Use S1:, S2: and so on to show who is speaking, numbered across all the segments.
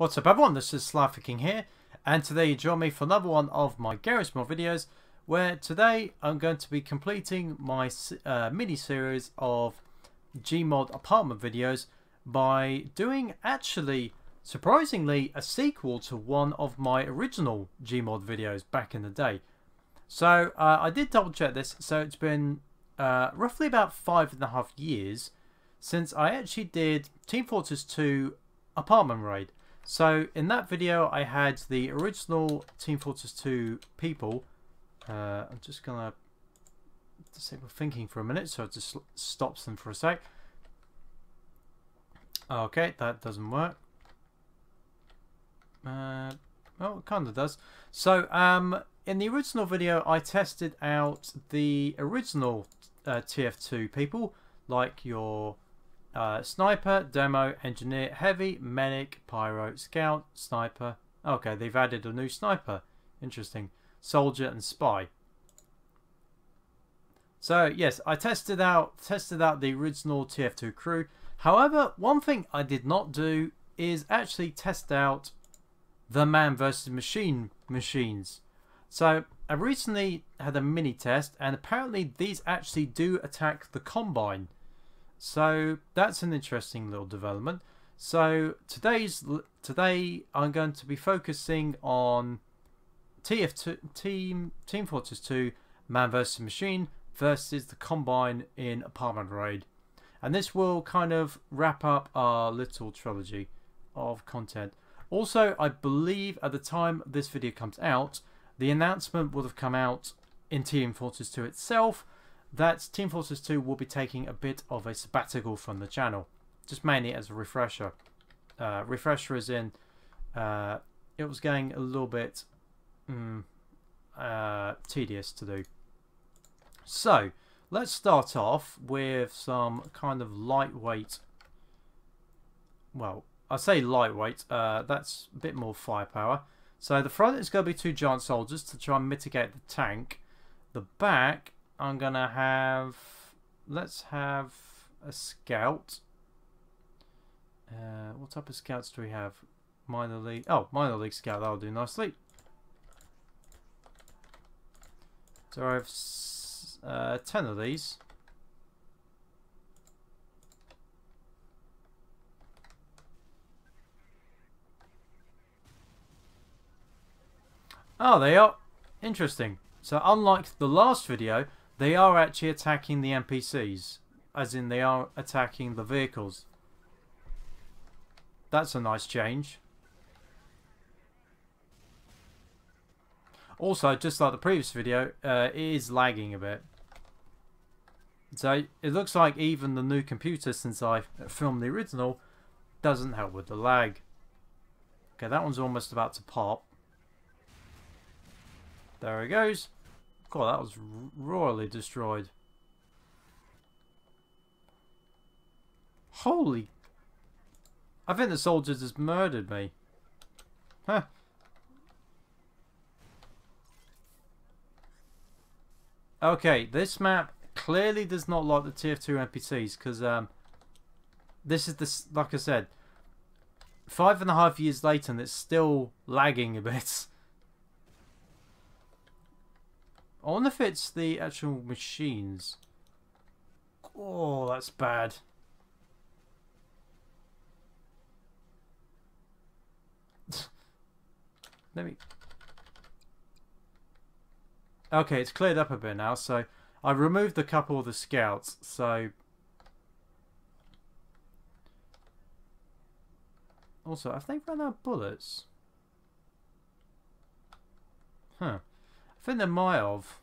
S1: What's up everyone, this is Slifer King here, and today you join me for another one of my Garry's Mod videos, where today I'm going to be completing my uh, mini-series of Gmod apartment videos by doing actually, surprisingly, a sequel to one of my original Gmod videos back in the day. So uh, I did double check this, so it's been uh, roughly about five and a half years since I actually did Team Fortress 2 Apartment Raid. So in that video I had the original Team Fortress 2 people. Uh, I'm just gonna disable thinking for a minute so it just stops them for a sec. Okay, that doesn't work. Uh, well, it kind of does. So, um, in the original video, I tested out the original uh, TF2 people, like your uh, sniper, demo, engineer, heavy, medic, pyro, scout, sniper. Okay, they've added a new sniper. Interesting. Soldier and spy. So yes, I tested out tested out the original TF2 crew. However, one thing I did not do is actually test out the man versus machine machines. So I recently had a mini test and apparently these actually do attack the combine. So that's an interesting little development. So today's today I'm going to be focusing on TF2 Team Team Fortress 2 Man versus Machine versus the Combine in Apartment Raid. And this will kind of wrap up our little trilogy of content. Also, I believe at the time this video comes out, the announcement would have come out in Team Fortress 2 itself, that Team Fortress 2 will be taking a bit of a sabbatical from the channel. Just mainly as a refresher. Uh, refresher is in, uh, it was getting a little bit mm, uh, tedious to do. So, let's start off with some kind of lightweight, well, I say lightweight, uh, that's a bit more firepower. So the front is going to be two giant soldiers to try and mitigate the tank. The back I'm gonna have let's have a scout. Uh, what type of scouts do we have? Minor league oh minor league scout that'll do nicely. So I have uh, 10 of these. Oh, they are interesting. So unlike the last video, they are actually attacking the NPCs. As in, they are attacking the vehicles. That's a nice change. Also, just like the previous video, uh, it is lagging a bit. So, it looks like even the new computer, since I filmed the original, doesn't help with the lag. Okay, that one's almost about to pop. There it goes. God, that was royally destroyed. Holy... I think the soldiers has murdered me. Huh. Okay, this map clearly does not like the TF2 NPCs because um, this is this like I said, five and a half years later and it's still lagging a bit. I wonder if it's the actual machines. Oh, that's bad. Let me... Okay, it's cleared up a bit now, so I removed a couple of the scouts, so... Also, have they run out of bullets? Huh. I think they might have.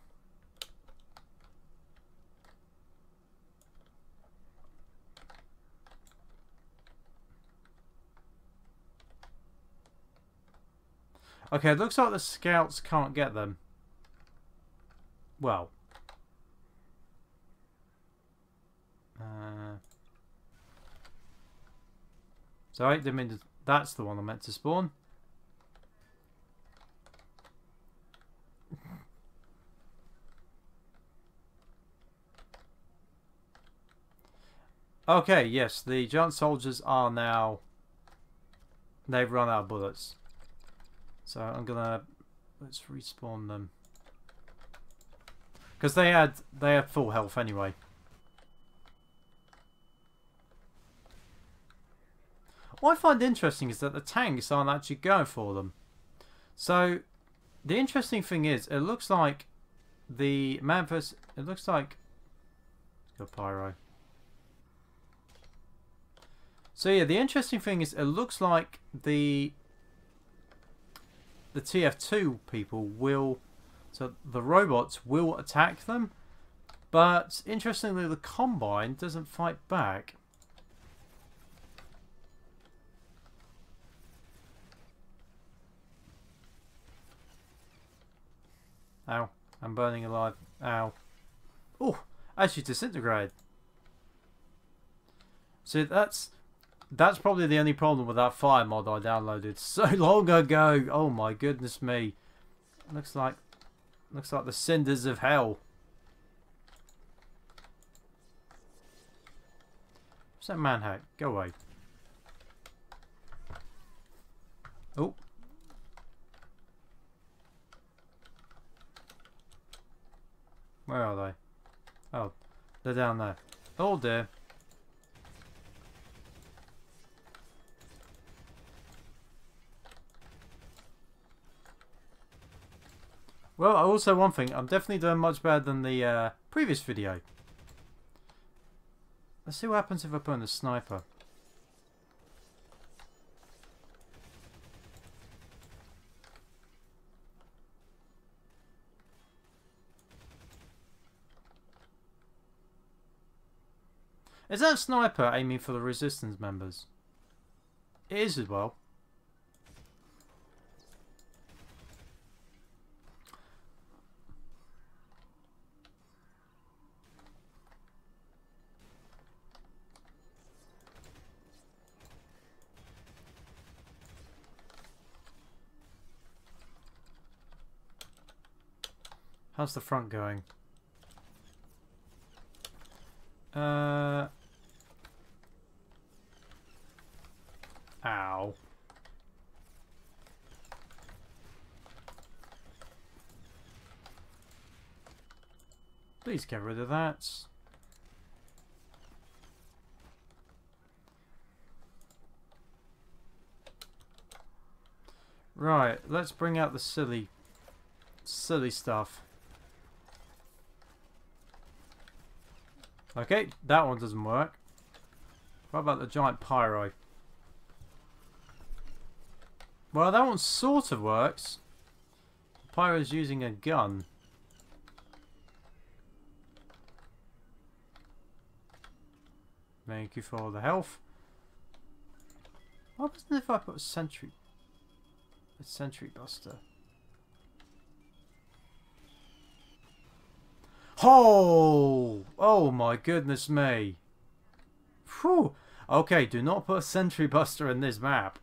S1: Okay, it looks like the scouts can't get them. Well. Uh, sorry, didn't mean to, that's the one I meant to spawn. Okay, yes, the giant soldiers are now they've run out of bullets. So I'm gonna let's respawn them because they had they had full health anyway. What I find interesting is that the tanks aren't actually going for them. So the interesting thing is, it looks like the Memphis. It looks like. Go pyro. So yeah, the interesting thing is, it looks like the the TF2 people will, so the robots will attack them, but interestingly, the Combine doesn't fight back. Ow. I'm burning alive. Ow. Oh, actually disintegrated. So that's that's probably the only problem with that fire mod I downloaded so long ago. Oh my goodness me. Looks like looks like the cinders of hell. What's that manhack? Go away. Oh. Where are they? Oh, they're down there. Oh dear. Well, also one thing, I'm definitely doing much better than the uh, previous video. Let's see what happens if I put in a sniper. Is that sniper aiming for the resistance members? It is as well. How's the front going? Uh... Ow. Please get rid of that. Right, let's bring out the silly, silly stuff. Okay, that one doesn't work. What about the giant pyro? Well, that one sort of works. Pyro's using a gun. Thank you for the health. What happens if I put a sentry? A sentry buster. Oh! Oh my goodness me. Whew. Okay, do not put a Sentry Buster in this map.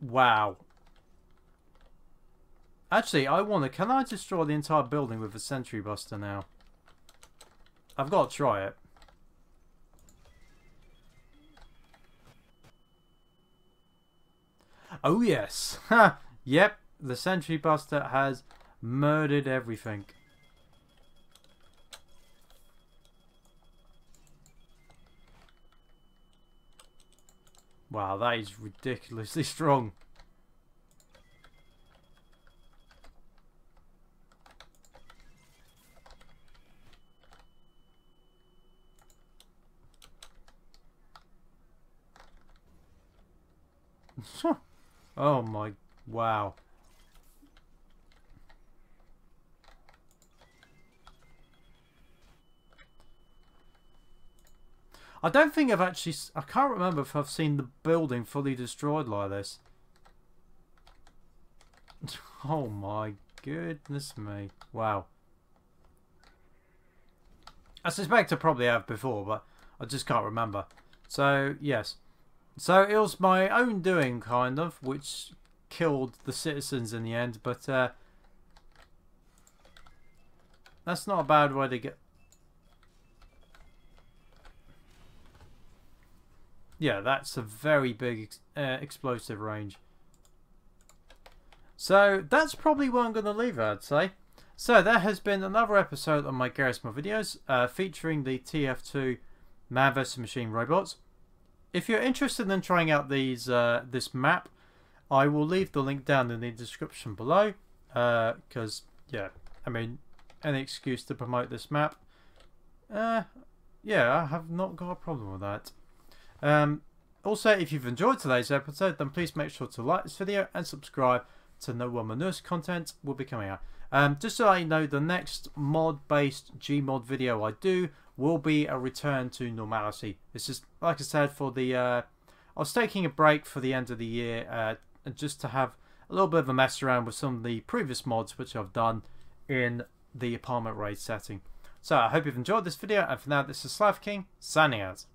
S1: Wow. Actually, I wonder, can I destroy the entire building with a Sentry Buster now? I've got to try it. Oh yes. Ha! yep, the Sentry Buster has murdered everything. Wow, that is ridiculously strong. Oh my, wow. I don't think I've actually, I can't remember if I've seen the building fully destroyed like this. Oh my goodness me. Wow. I suspect I probably have before, but I just can't remember. So, yes. So it was my own doing, kind of, which killed the citizens in the end, but uh, That's not a bad way to get... Yeah, that's a very big uh, explosive range. So that's probably where I'm going to leave it, I'd say. So that has been another episode of my Garry's Mod videos uh, featuring the TF2 Man vs Machine robots. If you're interested in trying out these uh, this map, I will leave the link down in the description below. Because, uh, yeah, I mean, any excuse to promote this map. Uh, yeah, I have not got a problem with that. Um, also, if you've enjoyed today's episode, then please make sure to like this video and subscribe to know when newest content will be coming out. Um, just so I know, the next mod-based Gmod video I do will be a return to normality. This is, like I said, for the... Uh, I was taking a break for the end of the year uh, just to have a little bit of a mess around with some of the previous mods which I've done in the apartment raid setting. So I hope you've enjoyed this video, and for now, this is Slifer King, signing out.